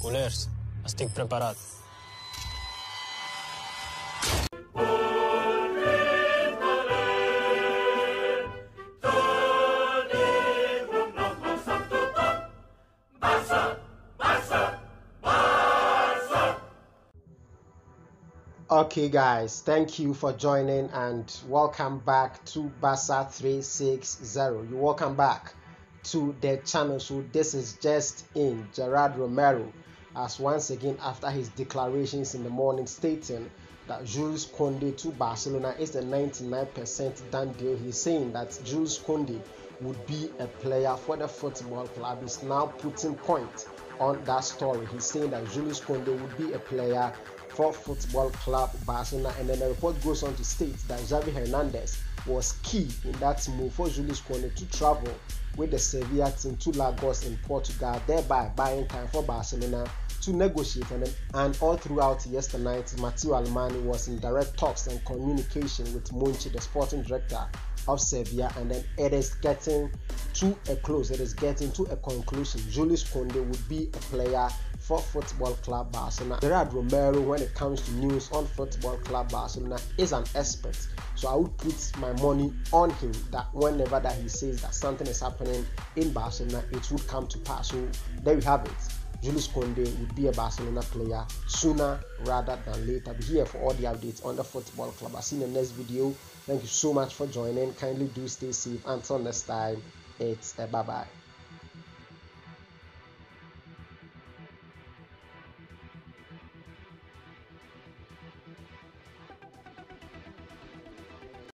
Goleiros, estic preparat. Okay, guys, thank you for joining and welcome back to Barca 360. You welcome back to the channel. So, this is just in Gerard Romero, as once again, after his declarations in the morning stating that Jules Koundé to Barcelona is a 99% done deal, he's saying that Jules Koundé would be a player for the football club. He's now putting point on that story. He's saying that Jules Koundé would be a player for Football Club Barcelona. And then the report goes on to state that Xavi Hernandez was key in that move for Julius Koundé to travel with the Sevilla team to Lagos in Portugal, thereby buying time for Barcelona to negotiate. And, and all throughout yesterday night, Mateu Alemany was in direct talks and communication with Monchi, the sporting director of Sevilla, and then it is getting to a close. It is getting to a conclusion. Julius Koundé would be a player for Football Club Barcelona. Gerard Romero, when it comes to news on Football Club Barcelona, is an expert. So I would put my money on him that whenever that he says that something is happening in Barcelona, it would come to pass. So there we have it. Julius Koundé would be a Barcelona player sooner rather than later. Be here for all the updates on the football club. I'll see you in the next video. Thank you so much for joining. Kindly do stay safe. Until next time, it's a bye bye.